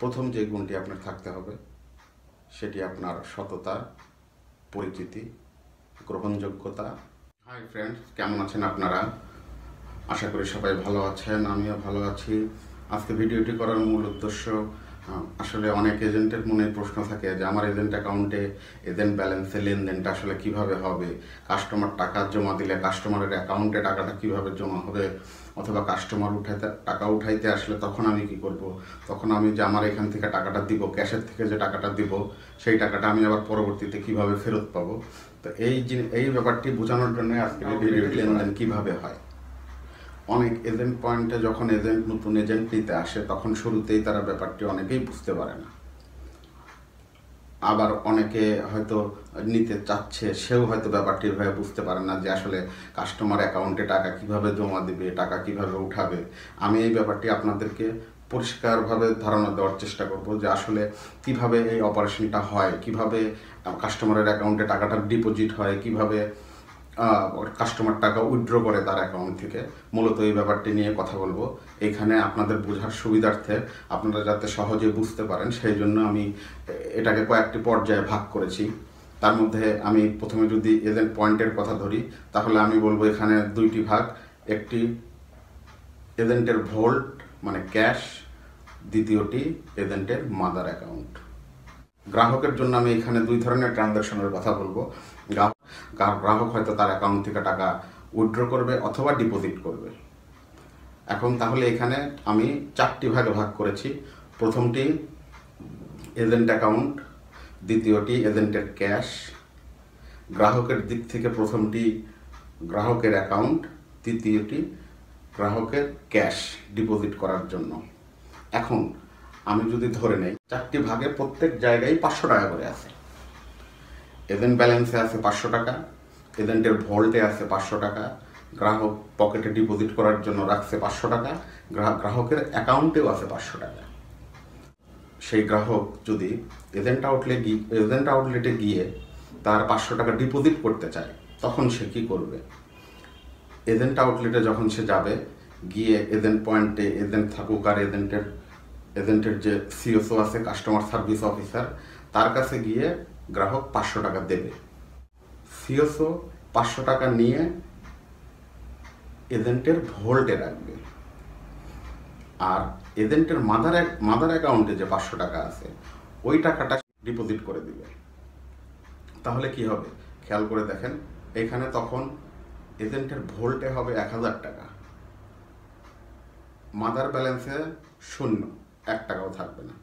প্রথম যে গুণটি আপনার থাকতে হবে, সেটি আপনার সততা, পরিচিতি, গ্রহণযোগ্যতা। হাই ফ্রেন্ডস কেমন আছেন আপনারা? আশা করি সবাই ভালো আছেন, আমিও ভালো আছি। আজকে ভিডিওটি করার মূল উদ্দেশ্য আসলে অনেক এজেন্টের মনে প্রশ্ন থাকে যে, আমার এজেন্ট অ্যাকাউন্টে এজেন্ট ব্যালেন্সে লেনদেনটা আসলে কীভাবে হবে? কাস্টমার টাকা জমা দিলে কাস্টমারের অ্যাকাউন্টে টাকাটা কীভাবে জমা হবে? অথবা কাস্টমার উঠাইতে টাকা উঠাইতে আসলে তখন আমি কি করব? তখন আমি যে আমার এখান থেকে টাকাটা দিব ক্যাশের থেকে যে টাকাটা দিব সেই টাকাটা আমি আবার পরবর্তীতে কীভাবে ফেরত পাবো? তো এই জিনি- এই ব্যাপারটি বোঝানোর জন্য আজকে ভিডিওটি লেনদেন কীভাবে হয়? অনেক এজেন্ট পয়েন্টে যখন এজেন্ট নতুন এজেন্ট নিতে আসে তখন শুরুতেই তারা ব্যাপারটি অনেকেই বুঝতে পারে না। আবার অনেকে হয়তো নিতে চাচ্ছে, সেও হয়তো ব্যাপারটি ভাবে বুঝতে পারে না যে আসলে কাস্টমার অ্যাকাউন্টে টাকা কীভাবে জমা দেবে, টাকা কীভাবে উঠাবে। আমি এই ব্যাপারটি আপনাদেরকে পরিষ্কারভাবে ধারণা দেওয়ার চেষ্টা করব যে আসলে কীভাবে এই অপারেশনটা হয়, কীভাবে কাস্টমারের অ্যাকাউন্টে টাকাটা ডিপোজিট হয়, কীভাবে কাস্টমার টাকা উইথড্র করে তার অ্যাকাউন্ট থেকে। মূলত এই ব্যাপারটি নিয়ে কথা বলব। এখানে আপনাদের বোঝার সুবিধার্থে আপনারা যাতে সহজে বুঝতে পারেন, সেই জন্য আমি এটাকে কয়েকটি পর্যায়ে ভাগ করেছি। তার মধ্যে আমি প্রথমে যদি এজেন্ট পয়েন্টের কথা ধরি, তাহলে আমি বলব এখানে দুইটি ভাগ। একটি এজেন্টের ভোল্ট মানে ক্যাশ দ্বিতীয়টি এজেন্টের মাদার অ্যাকাউন্ট গ্রাহকের জন্য আমি এখানে দুই ধরনের ট্রানজ্যাকশনের কথা বলব। গ্রাহক হয়তো তার অ্যাকাউন্ট থেকে টাকা উইথড্র করবে অথবা ডিপোজিট করবে। এখন তাহলে এখানে আমি চারটি ভাগে ভাগ করেছি। প্রথমটি এজেন্ট অ্যাকাউন্ট দ্বিতীয়টি এজেন্টের ক্যাশ গ্রাহকের দিক থেকে প্রথমটি গ্রাহকের অ্যাকাউন্ট তৃতীয়টি গ্রাহকের ক্যাশ ডিপোজিট করার জন্য। এখন আমি যদি ধরে নেই, চারটি ভাগে প্রত্যেক জায়গায় পাঁচশো টাকা করে আছে। এজেন্ট ব্যালেন্সে আছে পাঁচশো টাকা এজেন্টের ভল্টে আছে পাঁচশো টাকা, গ্রাহক পকেটে ডিপোজিট করার জন্য রাখছে পাঁচশো টাকা গ্রাহক গ্রাহকের অ্যাকাউন্টেও আছে পাঁচশো টাকা। সেই গ্রাহক যদি এজেন্ট আউটলে গিয়ে এজেন্ট আউটলেটে গিয়ে তার পাঁচশো টাকা ডিপোজিট করতে চায়, তখন সে কি করবে? এজেন্ট আউটলেটে যখন সে যাবে, গিয়ে এজেন্ট পয়েন্টে এজেন্ট থাকুক আর এজেন্টের এজেন্টের যে সিওসও আছে কাস্টমার সার্ভিস অফিসার তার কাছে গিয়ে গ্রাহক পাঁচশো টাকা দেবে। সিওসও পাঁচশো টাকা নিয়ে এজেন্টের ভোল্টে রাখবে। আর এজেন্টের মাদার মাদার অ্যাকাউন্টে যে পাঁচশো টাকা আছে, ওই টাকাটা ডিপোজিট করে দিবে। তাহলে কি হবে? খেয়াল করে দেখেন, এখানে তখন এজেন্টের ভোল্টে হবে এক হাজার টাকা। মাদার ব্যালেন্সে শূন্য, এক টাকাও থাকবে না।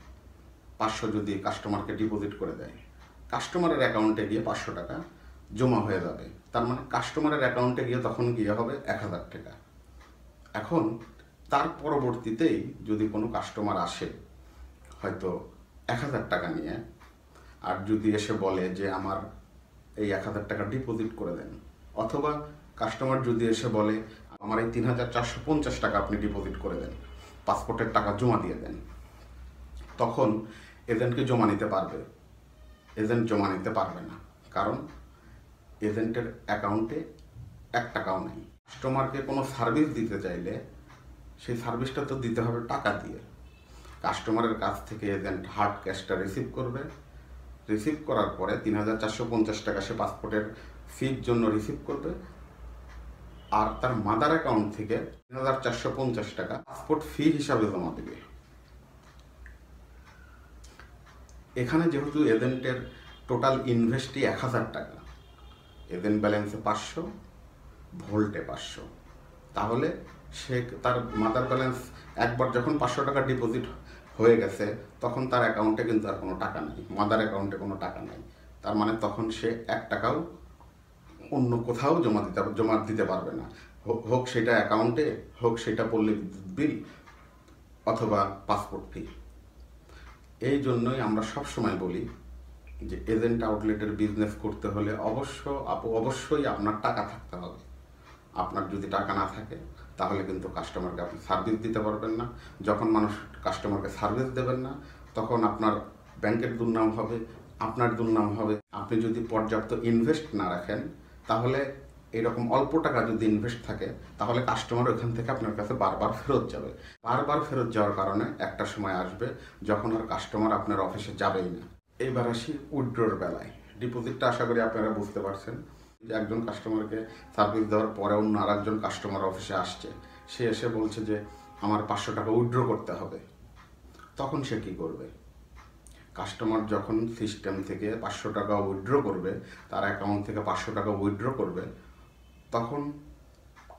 পাঁচশো যদি কাস্টমারকে ডিপোজিট করে দেয়। কাস্টমারের অ্যাকাউন্টে গিয়ে পাঁচশো টাকা জমা হয়ে যাবে। তার মানে কাস্টমারের অ্যাকাউন্টে গিয়ে তখন গিয়ে হবে? এক হাজার টাকা। এখন তার পরবর্তীতেই যদি কোনো কাস্টমার আসে, হয়তো এক হাজার টাকা নিয়ে, আর যদি এসে বলে যে আমার এই এক হাজার টাকা ডিপোজিট করে দেন, অথবা কাস্টমার যদি এসে বলে, আমার এই তিন হাজার চারশো পঞ্চাশ টাকা আপনি ডিপোজিট করে দেন পাসপোর্টের টাকা জমা দিয়ে দেন, তখন এজেন্টকে জমা নিতে পারবে। এজেন্ট জমা নিতে পারবে না। কারণ এজেন্টের অ্যাকাউন্টে এক টাকাও নেই। কাস্টমারকে কোনো সার্ভিস দিতে চাইলে সেই সার্ভিসটা তো দিতে হবে টাকা দিয়ে। কাস্টমারের কাছ থেকে এজেন্ট হার্ড ক্যাশটা রিসিভ করবে। রিসিভ করার পরে তিন হাজার চারশো পঞ্চাশ টাকা সে পাসপোর্টের ফির জন্য রিসিভ করবে। আর তার মাদার অ্যাকাউন্ট থেকে তিন হাজার চারশো পঞ্চাশ টাকা পাসপোর্ট ফি হিসাবে জমা দেবে। এখানে যেহেতু এজেন্টের টোটাল ইনভেস্টই এক হাজার টাকা, এজেন্ট ব্যালেন্সে পাঁচশো, ভোল্টে পাঁচশো। তাহলে সে তার মাদার ব্যালেন্স একবার যখন পাঁচশো টাকা ডিপোজিট হয়ে গেছে, তখন তার অ্যাকাউন্টে কিন্তু আর কোনো টাকা নেই মাদার অ্যাকাউন্টে কোনো টাকা নেই। তার মানে তখন সে এক টাকাও অন্য কোথাও জমা দিতে জমা দিতে পারবে না। হোক সেটা অ্যাকাউন্টে হোক সেটা পল্লী বিদ্যুৎ বিল অথবা পাসপোর্ট ফি এই জন্যই আমরা সব সময় বলি যে এজেন্ট আউটলেটের বিজনেস করতে হলে অবশ্য আপ- অবশ্যই আপনার টাকা থাকতে হবে। আপনার যদি টাকা না থাকে, তাহলে কিন্তু কাস্টমারকে আপনি সার্ভিস দিতে পারবেন না। যখন মানুষ কাস্টমারকে সার্ভিস দেবেন না, তখন আপনার ব্যাংকের দুর্নাম হবে, আপনার দুর্নাম হবে। আপনি যদি পর্যাপ্ত ইনভেস্ট না রাখেন, তাহলে এরকম অল্প টাকা যদি ইনভেস্ট থাকে, তাহলে কাস্টমার ওখান থেকে আপনার কাছে বারবার ফেরত যাবে। বারবার ফেরত যাওয়ার কারণে একটা সময় আসবে যখন আর কাস্টমার আপনার অফিসে যাবেই না। এইবার আসি উইড্রোর বেলায়। ডিপোজিটটা আশা করি আপনারা বুঝতে পারছেন। যে একজন কাস্টমারকে সার্ভিস দেওয়ার পরে অন্য আর একজন কাস্টমার অফিসে আসছে, সে এসে বলছে যে, আমার পাঁচশো টাকা উইড্রো করতে হবে। তখন সে কি করবে? কাস্টমার যখন সিস্টেম থেকে পাঁচশো টাকা উইথড্র করবে, তার অ্যাকাউন্ট থেকে পাঁচশো টাকা উইথড্র করবে তখন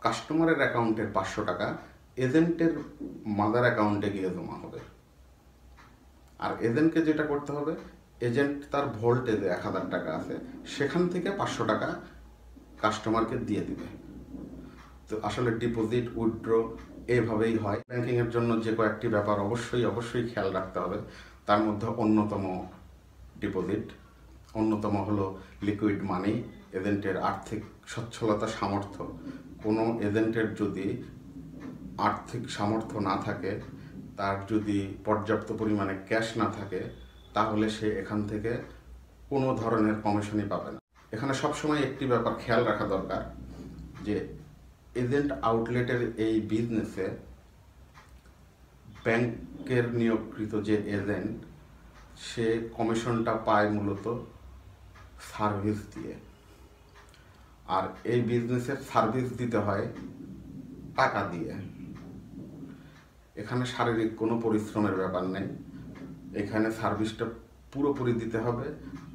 কাস্টমারের অ্যাকাউন্টের পাঁচশো টাকা এজেন্টের মাদার অ্যাকাউন্টে গিয়ে জমা হবে। আর এজেন্টকে যেটা করতে হবে এজেন্ট তার ভোল্টেজে এক হাজার টাকা আছে, সেখান থেকে পাঁচশো টাকা কাস্টমারকে দিয়ে দিবে। তো আসলে ডিপোজিট উইথড্র এভাবেই হয়। ব্যাংকিংয়ের জন্য যে কয়েকটি ব্যাপার অবশ্যই অবশ্যই খেয়াল রাখতে হবে। তার মধ্যে অন্যতম ডিপোজিট অন্যতম হলো লিকুইড মানি এজেন্টের আর্থিক সচ্ছলতা, সামর্থ্য। কোনো এজেন্টের যদি আর্থিক সামর্থ্য না থাকে, তার যদি পর্যাপ্ত পরিমাণে ক্যাশ না থাকে, তাহলে সে এখান থেকে কোনো ধরনের কমিশনই পাবে না। এখানে সবসময় একটি ব্যাপার খেয়াল রাখা দরকার, যে এজেন্ট আউটলেটের এই বিজনেসে ব্যাংকের নিয়োগকৃত যে এজেন্ট, সে কমিশনটা পায় মূলত সার্ভিস দিয়ে। আর এই বিজনেসের সার্ভিস দিতে হয় টাকা দিয়ে। এখানে শারীরিক কোনো পরিশ্রমের ব্যাপার নেই। এখানে সার্ভিসটা পুরোপুরি দিতে হবে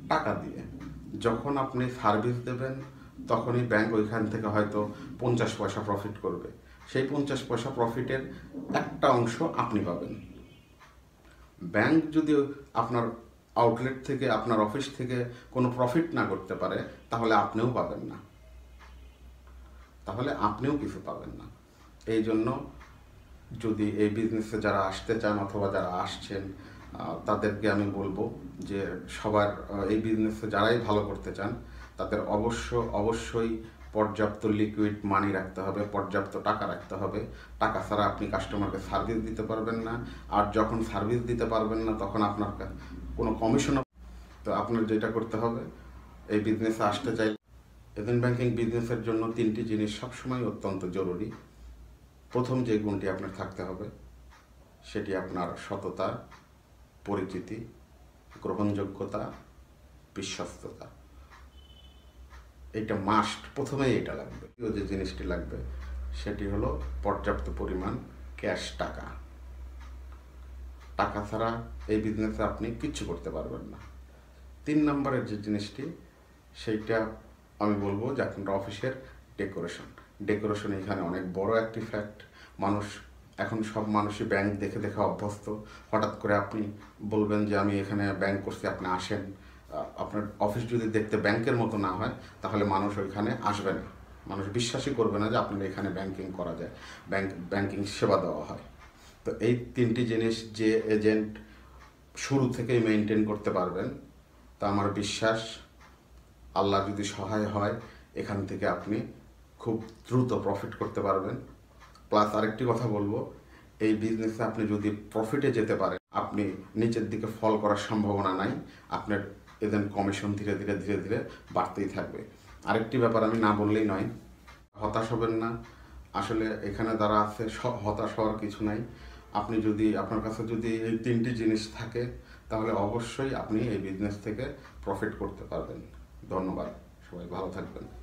টাকা দিয়ে। যখন আপনি সার্ভিস দেবেন, তখনই ব্যাংক ওইখান থেকে হয়তো পঞ্চাশ পয়সা প্রফিট করবে। সেই পঞ্চাশ পয়সা প্রফিটের একটা অংশ আপনি পাবেন। ব্যাংক যদি আপনার আউটলেট থেকে, আপনার অফিস থেকে কোনো প্রফিট না করতে পারে, তাহলে আপনিও পাবেন না। তাহলে আপনিও কিছু পাবেন না। এই জন্য যদি এই বিজনেসে যারা আসতে চান অথবা যারা আসছেন তাদেরকে আমি বলব যে সবার এই বিজনেসে যারাই ভালো করতে চান, তাদের অবশ্য, অবশ্যই পর্যাপ্ত লিকুইড মানি রাখতে হবে, পর্যাপ্ত টাকা রাখতে হবে। টাকা ছাড়া আপনি কাস্টমারকে সার্ভিস দিতে পারবেন না। আর যখন সার্ভিস দিতে পারবেন না, তখন আপনার কোনো কমিশনও তো আপনার যেটা করতে হবে, এই বিজনেসে আসতে চাই এজেন্ট ব্যাংকিং বিজনেসের জন্য তিনটি জিনিস সবসময় অত্যন্ত জরুরি। প্রথম যে গুণটি আপনার থাকতে হবে, সেটি আপনার সততা, পরিচিতি, গ্রহণযোগ্যতা, বিশ্বস্ততা। এটা মাস্ট প্রথমেই এটা লাগবে। যে জিনিসটি লাগবে, সেটি হলো পর্যাপ্ত পরিমাণ ক্যাশ টাকা। টাকা ছাড়া এই বিজনেসে আপনি কিচ্ছু করতে পারবেন না। তিন নম্বরের যে জিনিসটি, সেইটা আমি বলব যে আপনার অফিসের ডেকোরেশন ডেকোরেশন এখানে অনেক বড় একটি ফ্যাক্ট মানুষ, এখন সব মানুষই ব্যাংক দেখে দেখে অভ্যস্ত। হঠাৎ করে আপনি বলবেন যে আমি এখানে ব্যাংক করছি, আপনি আসেন। আপনার অফিস যদি দেখতে ব্যাংকের মতো না হয়, তাহলে মানুষ ওইখানে আসবে না। মানুষ বিশ্বাসই করবে না যে আপনার এখানে ব্যাংকিং করা যায় ব্যাংক ব্যাংকিং সেবা দেওয়া হয়। তো এই তিনটি জিনিস যে এজেন্ট শুরু থেকেই মেনটেন করতে পারবেন, তা আমার বিশ্বাস আল্লাহ যদি সহায় হয়, এখান থেকে আপনি খুব দ্রুত প্রফিট করতে পারবেন। প্লাস আরেকটি কথা বলব, এই বিজনেসে আপনি যদি প্রফিটে যেতে পারেন, আপনি নিচের দিকে ফল করার সম্ভাবনা নাই। আপনার এজেন্ট কমিশন ধীরে ধীরে ধীরে ধীরে বাড়তেই থাকবে। আরেকটি ব্যাপার আমি না বললেই নয়, হতাশ হবেন না। আসলে এখানে যারা আছে হতাশ হওয়ার কিছু নাই। আপনি যদি, আপনার কাছে যদি এই তিনটি জিনিস থাকে, তাহলে অবশ্যই আপনি এই বিজনেস থেকে প্রফিট করতে পারবেন। ধন্যবাদ, সবাই ভালো থাকবেন।